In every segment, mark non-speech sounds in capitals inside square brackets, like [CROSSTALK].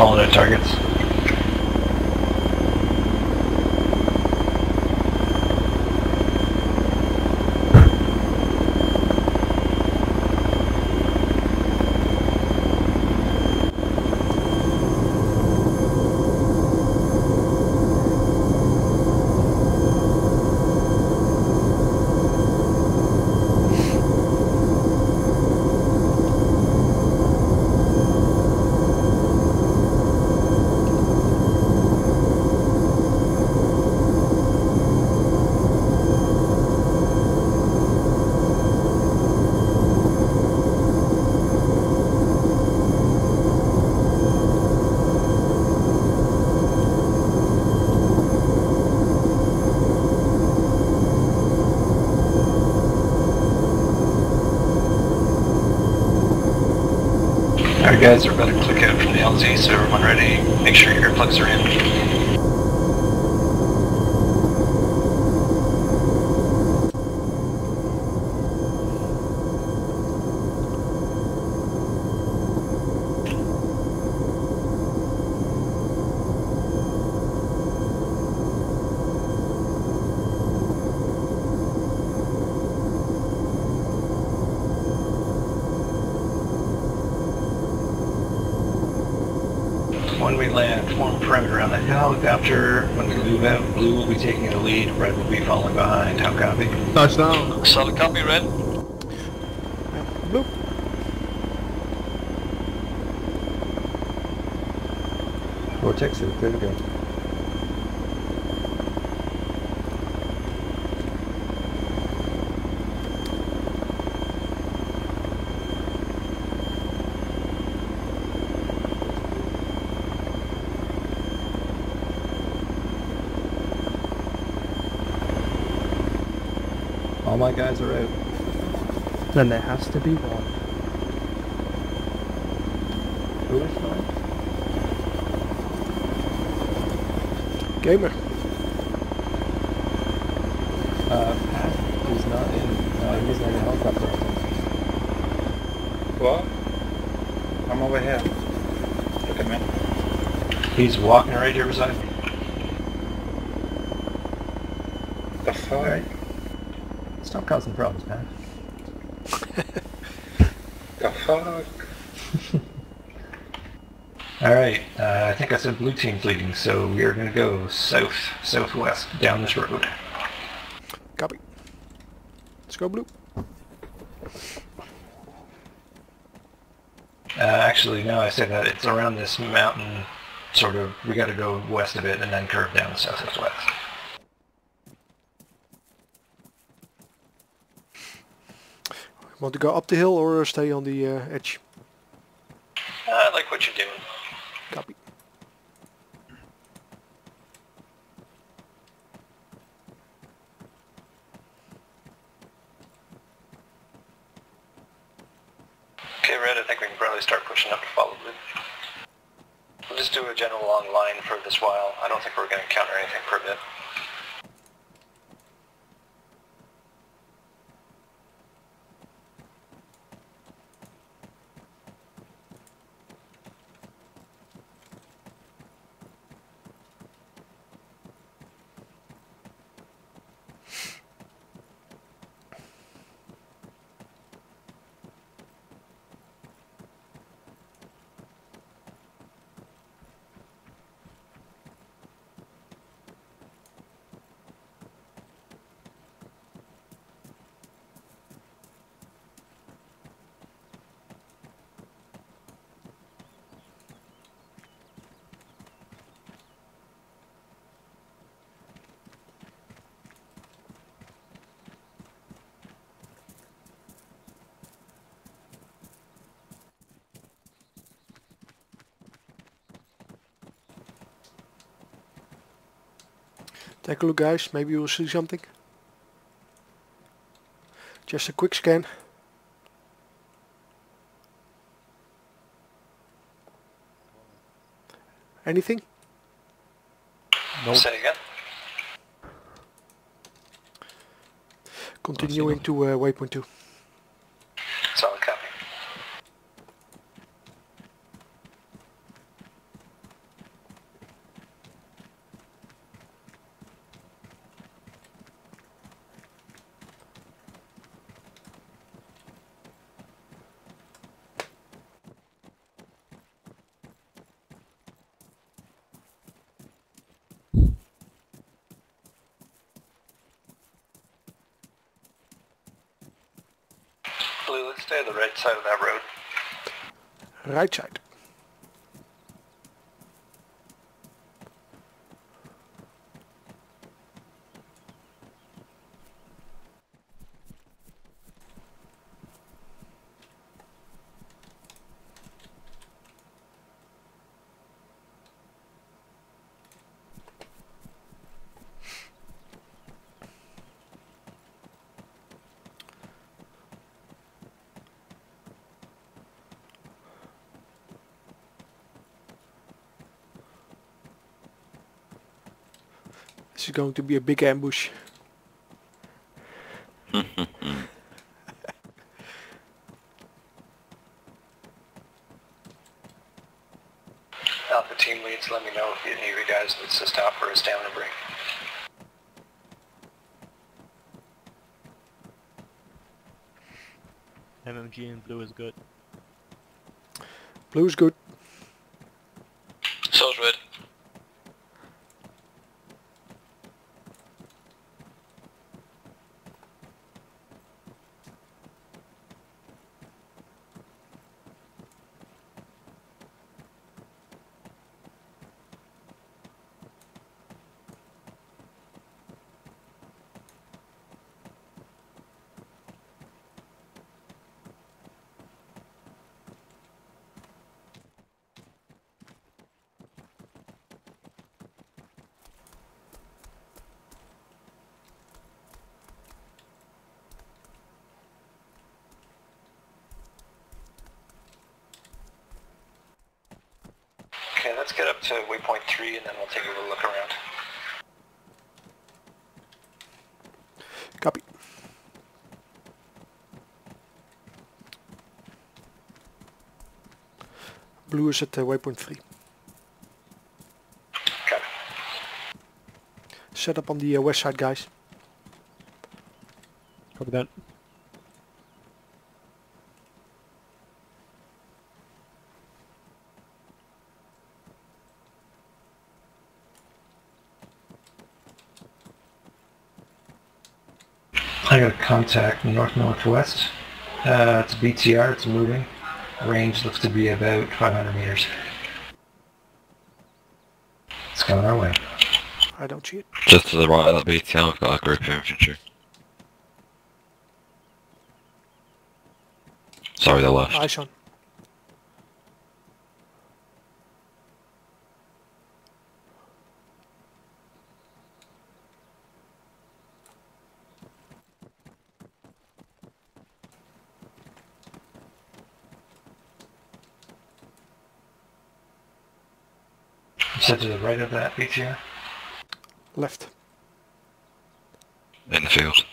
calling it targets. Alright guys, we're about to click out from the LZ, so everyone ready, make sure your earplugs are in. When we land, form a perimeter around the helicopter. When we move out, blue be taking the lead, red will be falling behind. How copy? Touchdown. Solid copy, red. Blue. Vortex, you're clear to go. My guys are out. Then there has to be one. Foolish line? Gamer. Uh, Pat is not in, uh, he's not in the helicopter. What? I'm over here. Look at me. He's walking right here beside me. The fuck? Alright. Stop causing problems, Pat. The fuck? [LAUGHS] Alright, uh, I think I said blue team's leading, so we are gonna go south, southwest, down this road. Copy. Let's go blue. Uh, actually, no, I said that it's around this mountain, sort of, we gotta go west of it and then curve down south as west. Want to go up the hill or stay on the uh, edge? I like what you're doing. Copy. Okay, Red, I think we can probably start pushing up to follow blue. We'll just do a general long line for this while. I don't think we're gonna encounter anything for a bit. Take a look guys, maybe you'll see something. Just a quick scan. Anything? Nope. Say again? Continuing to uh, waypoint 2. Right side. This is going to be a big ambush. [LAUGHS] Alpha team leads, let me know if any of you guys needs to stop for a stamina break. MMG in blue is good. Blue is good. So's red. Okay, let's get up to waypoint 3 and then we'll take a little look around. Copy. Blue is at uh, waypoint 3. Okay. Set up on the uh, west side, guys. Copy that. I got a contact north-northwest. Uh, it's BTR, it's moving. Range looks to be about 500 meters. It's coming our way. I don't cheat. Just to the right of that BTR, we've got a group of infantry. Sorry, the left. Eyes on. Said to the right of that BTR? Left. In the field.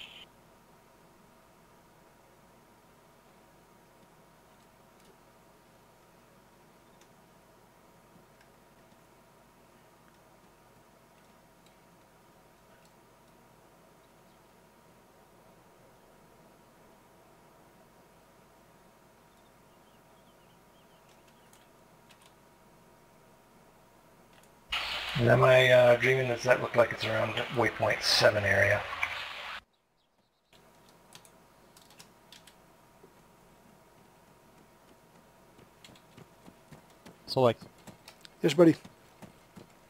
And am I uh, dreaming? Does that look like it's around waypoint 7 area? So like, Yes, buddy.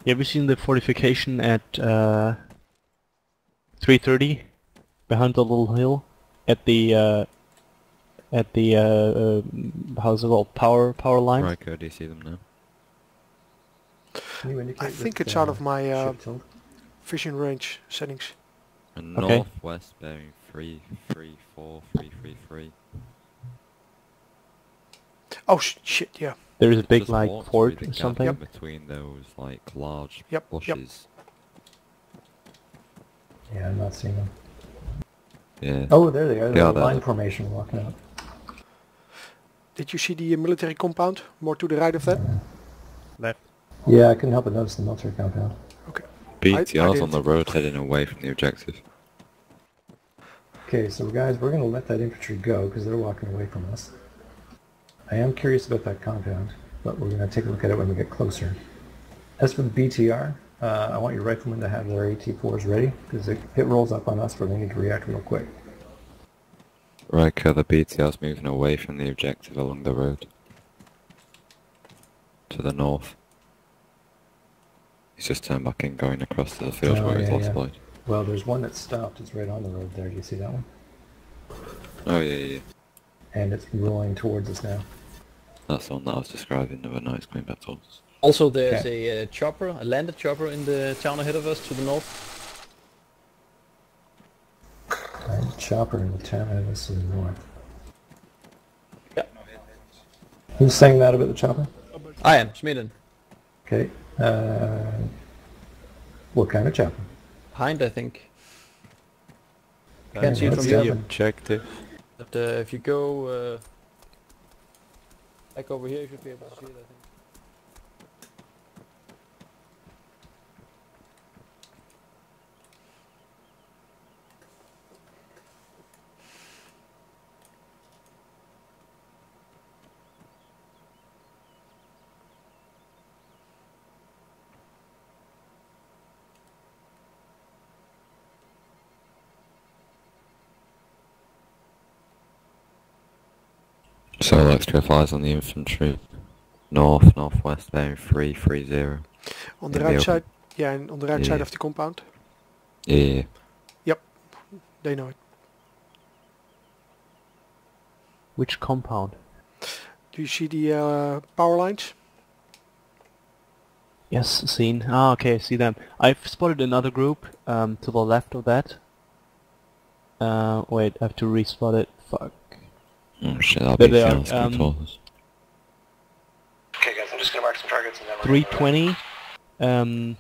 have you seen the fortification at uh, 330 behind the little hill at the uh, at the uh, uh, how's it called power power line? Right, go, do you see them now? Can you indicate I think it's out of my uh, ship vision range settings. And Okay. northwest bearing 3, 3, 4, 3, 3, 3. Oh, sh shit, yeah. There is a big like walk through fort or something. in between those like large Yep, yep. bushes. Yeah, I'm not seeing them. Yeah. Oh, there they are. They They're are there. line formation walking out. Did you see the uh, military compound? More to the right of that? Left. Yeah, I couldn't help but notice the military compound. Okay. BTR's on the road heading away from the objective. Okay, so guys, we're going to let that infantry go because they're walking away from us. I am curious about that compound, but we're going to take a look at it when we get closer. As for the BTR, uh, I want your riflemen to have their AT-4s ready because if it rolls up on us, we're going to need to react real quick. Right, Riker, the BTR's moving away from the objective along the road. To the north. He's just turned back in going across to the field Oh, where he's yeah, lost yeah. light. Well, there's one that's stopped. It's right on the road there. Do you see that one? Oh yeah, yeah, yeah. And it's rolling towards us now. That's the one that I was describing the other night, it's going back towards us. Also, there's a uh, chopper, a landed chopper in the town ahead of us to the north. Alright, chopper in the town ahead of us to the north. Yep. Who's saying that about the chopper? I am, Smeden. Okay. Uh, what kind of chopper? Hind, I think. Okay, Can't see it from see here. it. Objective. But uh, if you go uh, back over here, you should be able to see it, I think. So extra flies on the infantry. North, northwest, bearing 330. On the In right open. side, yeah, and on the right side of the compound. Yeah, Yep, They know it. Which compound? Do you see the uh, power lines? Yes, seen. Ah, okay, I see them. I've spotted another group um, to the left of that. Uh, wait, I have to respot it. Fuck. Oh shit, that There they are, um, towards. Okay, guys, I'm just gonna mark some targets and then we're 320. Um,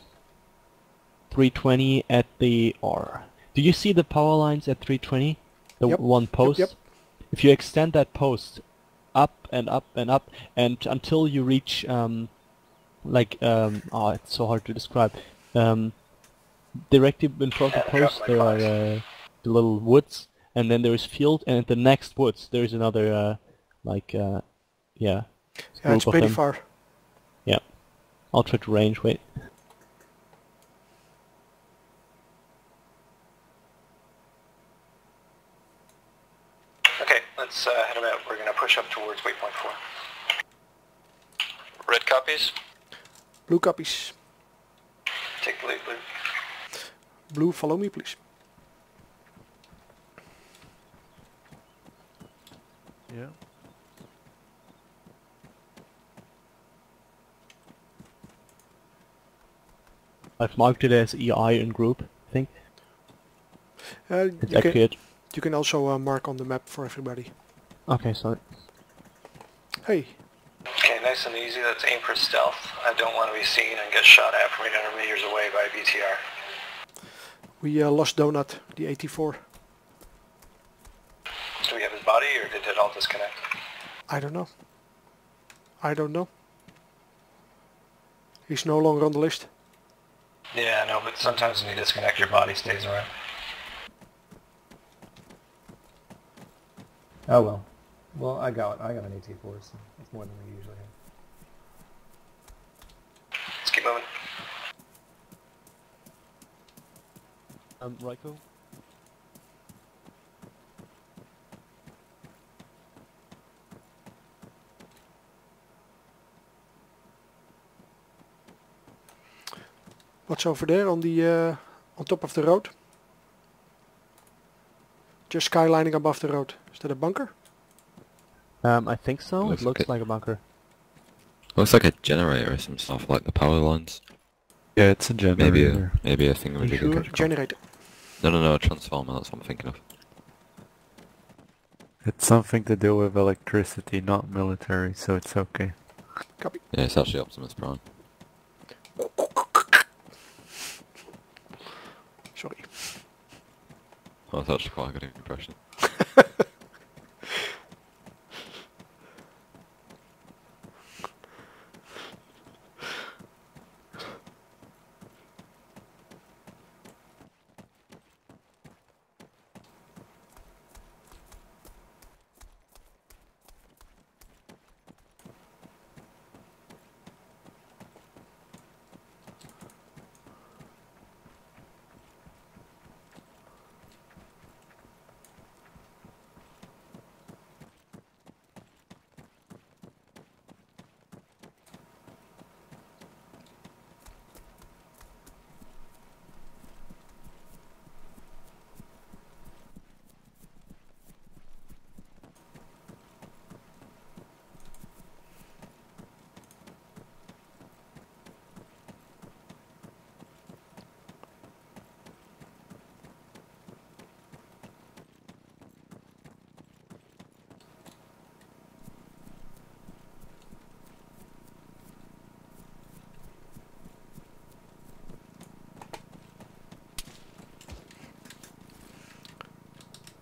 320 at the R. Do you see the power lines at 320? The Yep, one post? yep. If you extend that post up and up and up and until you reach um, like um, oh, it's so hard to describe. Um, directly in front of the post there are uh, the little woods, and then there is field, and at the next woods there is another uh, like uh, yeah. Yeah, it's pretty far. Yeah. I'll try to range. Wait. Okay, let's uh, head them out. We're gonna push up towards waypoint four. Red copies. Blue copies. Take the lead, blue. Blue, follow me, please. Yeah. I've marked it as EI in group. I think Uh, it's you, can, accurate. you can also uh, mark on the map for everybody. Okay, sorry. Hey, Okay, nice and easy. Let's aim for stealth. I don't want to be seen and get shot at from 800 meters away by BTR. we uh, lost Donut, the 84. Do we have his body or did it all disconnect? I don't know. I don't know. He's no longer on the list. Yeah, I know, but sometimes when you disconnect, your body stays around. Oh well. Well, I got I got an AT4, so it's more than we usually have. Let's keep moving. Um, Ryko? What's over there on the uh, on top of the road? Just skylining above the road. Is that a bunker? Um, I think so. Looks it looks it. like a bunker. Looks like a generator or some stuff, like the power lines. Yeah, it's a generator. Maybe a, maybe a thing You with a sure? good Generator. No, no, no, a transformer, that's what I'm thinking of. It's something to do with electricity, not military, so it's okay. Copy. Yeah, it's actually Optimus Prime. Sorry. That's actually quite a good impression. [LAUGHS]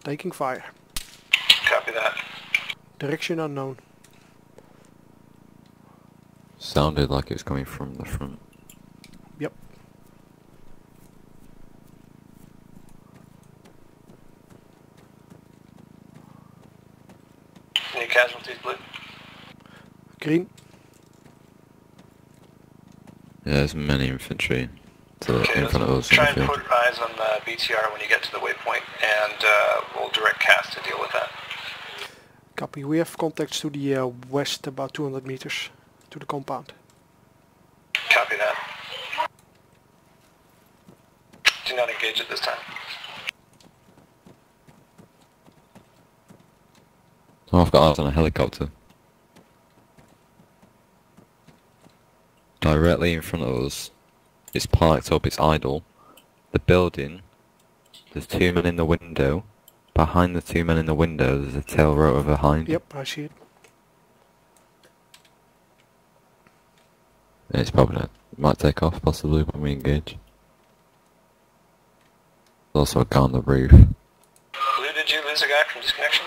Taking fire. Copy that. Direction unknown. Sounded like it was coming from the front. Yep. Any casualties, Blue? Green. Yeah, there's many infantry to Okay, in front of us in try and field. put eyes on the BTR when you get to the waypoint, and uh, we'll direct cast to deal with that. Copy. We have contacts to the uh, west about 200 meters to the compound. Copy that. Do not engage at this time. Oh, I've got eyes on a helicopter. Directly in front of us. It's parked up, it's idle. The building, there's two men in the window. Behind the two men in the window, there's a tail rotor behind. Yep, I see it. It's probably not, might take off possibly when we engage. There's also a guy on the roof. Blue, did you lose a guy from disconnection?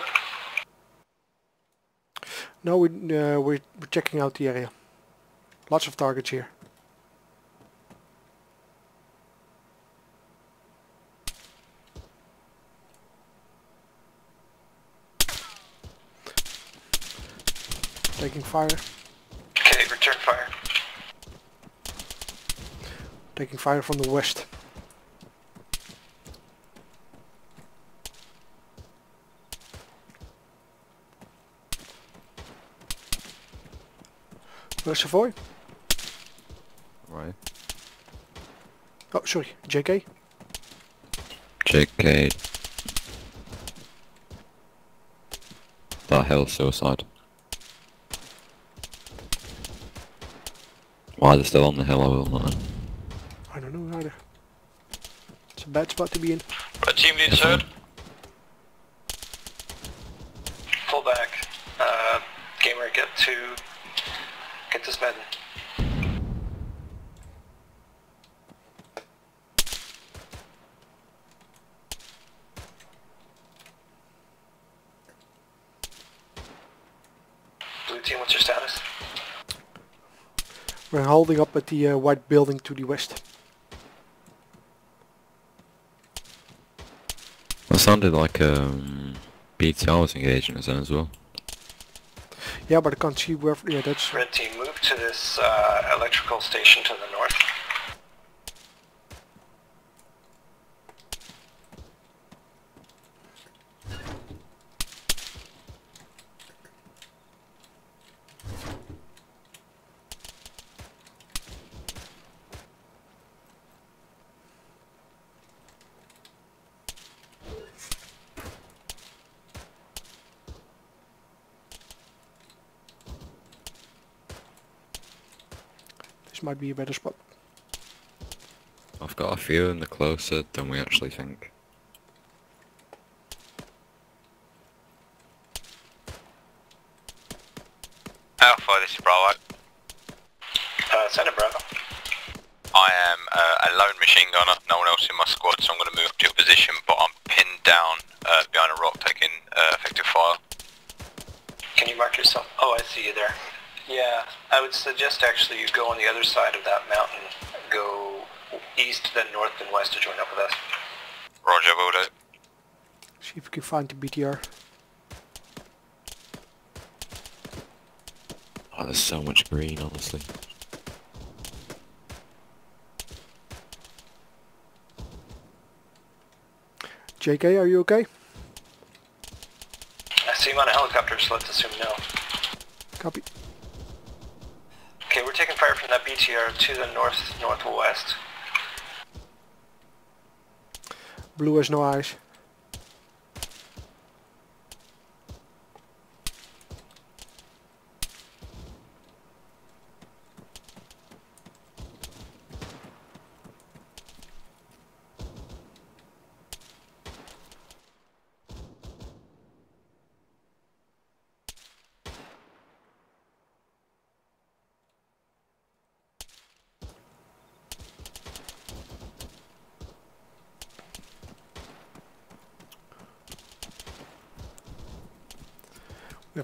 No, we, uh, we're, we're checking out the area. Lots of targets here. Taking fire. Okay, return fire. Taking fire from the west. Where's Savoy? Right. Oh, sorry, JK. JK. That hell suicide. Why they're still on the hill, I will not know. I don't know either. It's a bad spot to be in. Red team leads heard. Pull back. Uh, gamer, get to... Get this med. Blue team, what's your status? We're holding up at the uh, white building to the west. That sounded like um, BTR was engaging us then as well. Yeah, but I can't see where. Yeah, that's Red team, move to this uh, electrical station to the north. This might be a better spot. I've got a feeling they're closer than we actually think. Alpha, this is Bravo. Uh, Senate Bravo. I am uh, a lone machine gunner, no one else in my squad, so I'm going to move to your position, but I'm pinned down uh, behind a rock taking uh, effective fire. Can you mark yourself? Oh, I see you there. Yeah, I would suggest actually you go on the other side of that mountain. Go east, then north, and west to join up with us. Roger, will do. See if we can find the BTR. Oh, there's so much green, honestly. JK, are you okay? I see him on a helicopter, so let's assume no. Copy. Okay, we're taking fire from that BTR to the north, northwest. Blue has no eyes.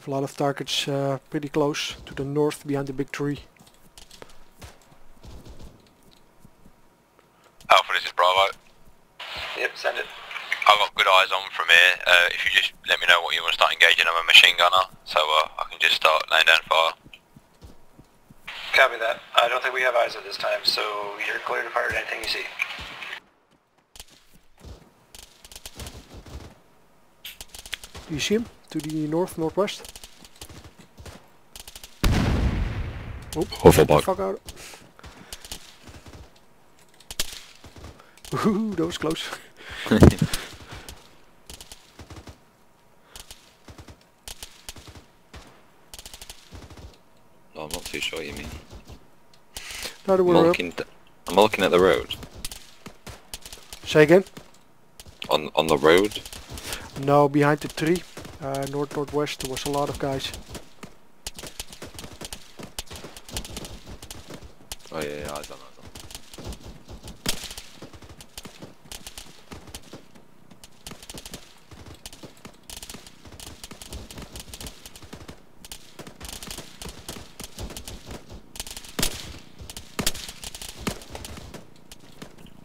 Have a lot of targets uh, pretty close to the north behind the big tree. Alpha, this is Bravo. Yep, send it. I've got good eyes on from here. Uh, if you just let me know what you want to start engaging, I'm a machine gunner, so uh, I can just start laying down fire. Copy that. I don't think we have eyes at this time, so you're clear to fire at anything you see. Do you see him? To the north, northwest? Oh, fuck out. Ooh, that was close. [LAUGHS] No, I'm not too sure what you mean. I'm looking, I'm looking at the road. Say again? On on the road. No, behind the tree, uh, north northwest, there was a lot of guys. Oh yeah, yeah eyes on eyes on.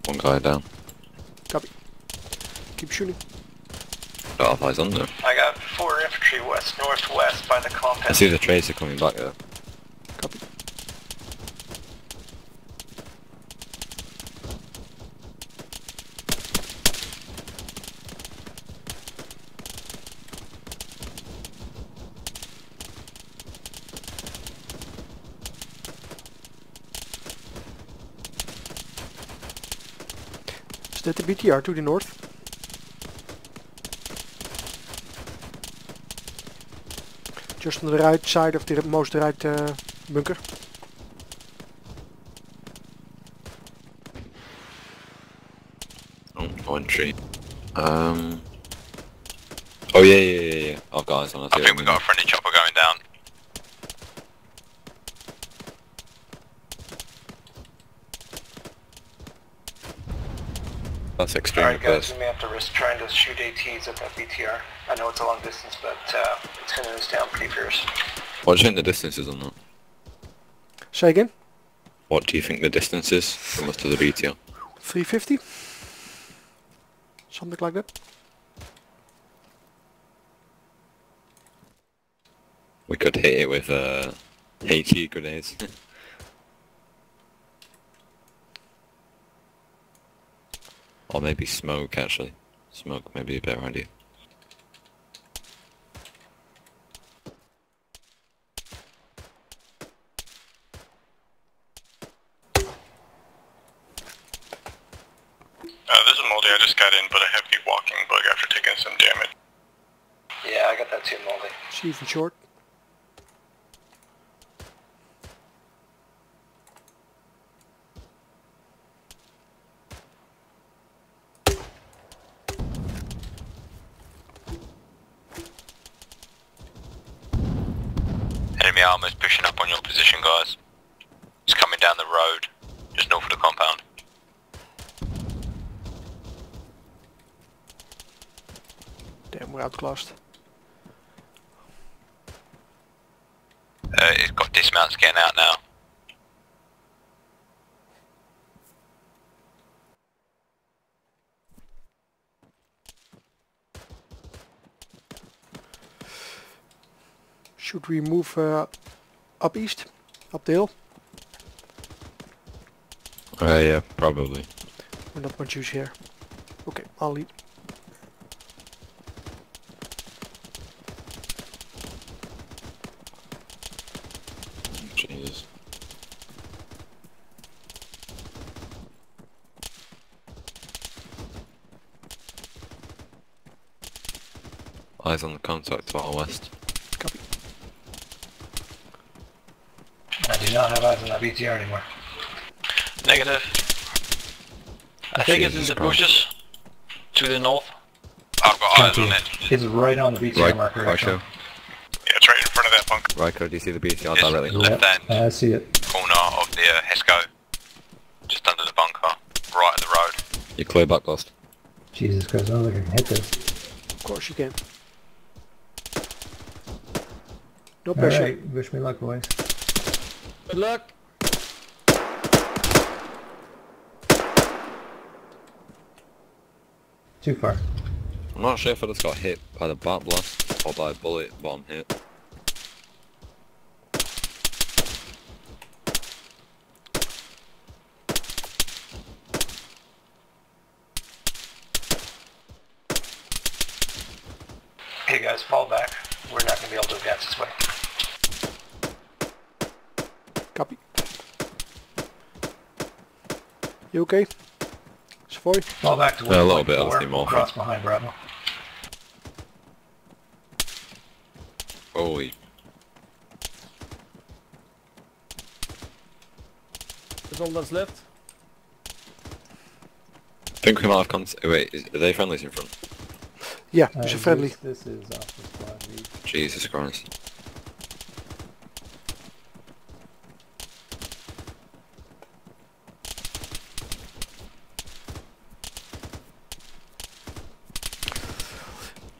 One guy down. Copy. Keep shooting. Don't eyes on though. I got four infantry west northwest by the I see the tracer coming back though. Copy. Is that the BTR to the north? Just on the right side of the most right uh, bunker. Oh, entry. Um. Oh yeah, yeah, yeah, yeah. I've got eyes on. I, I think we got a friendly That's extremely Alright guys, we may have to risk trying to shoot ATs at that BTR. I know it's a long distance, but uh, it's going to us down pretty fierce. What do you think the distance is on that? Say again? What do you think the distance is from us to the BTR? 350? Something like that. We could hit it with uh, HE grenades. [LAUGHS] or maybe smoke actually. Smoke may be a better idea. Uh, this is Moldy. I just got in, but a heavy walking bug after taking some damage. Yeah, I got that too, Moldy. It's even short. Enemy armor's pushing up on your position, guys. It's coming down the road, just north of the compound. Damn, we're outclassed. Uh, it's got dismounts getting out now. Should we move uh, up east? Up the hill? Uh, yeah, probably. We're not much use here. Okay, I'll lead. Eyes on the contact to our west. Copy. I do not have eyes on that BTR anymore. Negative. I think it's in the Christ. bushes to the north. I've got eyes on it. It's right on the BTR Right, marker. right, actually. show. Yeah, it's right in front of that bunker. Ryko, do you see the BTR Yes. directly? Left hand. Yep, I see it. Corner of the uh, HESCO. Just under the bunker. Right at the road. You're clear back lost. Jesus Christ, I don't think I can hit this. Of course you can. No pressure. Alright, wish me luck, boys. Good luck. Too far. I'm not sure if I just got hit by the back blast or by a bullet, but I'm hit. Hey guys, fall back. We're not going to be able to advance this way. Copy. You okay? Savoy? Fall back to Yeah, a little bit, I'll see more. We'll cross behind Bravo. Holy. That's all that's left. I think we might have con- wait, is, are they friendlies in front? Yeah, Uh, it's a friendly. This, this is off the squad lead. Jesus Christ.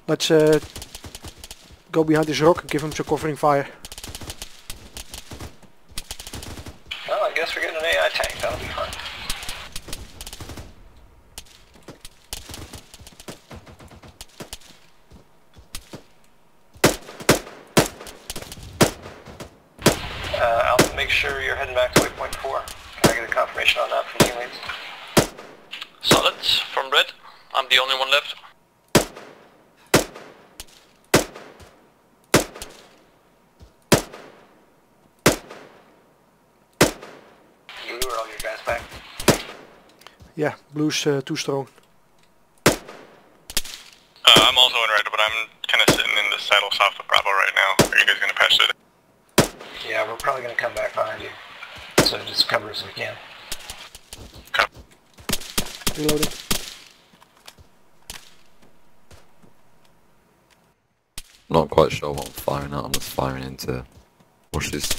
Let's uh, go behind this rock and give him some covering fire. Well, I guess we're getting an AI tank. That'll be fun. Uh, Alpha, make sure you're heading back to waypoint 4. Can I get a confirmation on that from team leads? Solid from red. I'm the only one left. Blue, are all your guys back? Yeah, blue's uh, too strong. Uh, I'm also in red, but I'm kind of sitting in the saddle south of Bravo right now. Are you guys going to patch it? Yeah, we're probably going to come back behind you. So just cover as we can. Reloading. Not quite sure what I'm firing at, I'm just firing into bushes.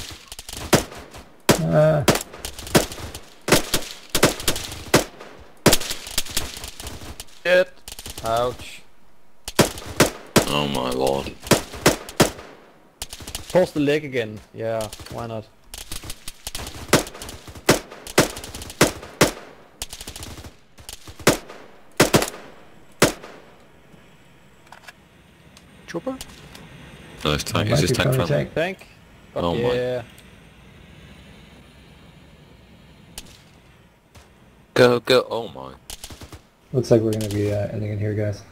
Uh, Shit. Ouch. Oh my lord. Pulse the leg again. Yeah, why not? Chopper? No, it's tank, is this tank friendly friendly? tank. Tank? Fuck Oh my. yeah. Go, go, oh my. looks like we're gonna be uh, ending in here, guys.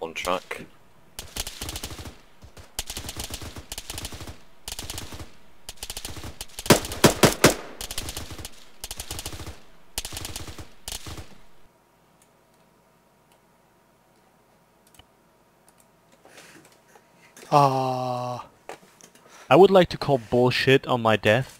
On track. Ah. I would like to call bullshit on my death.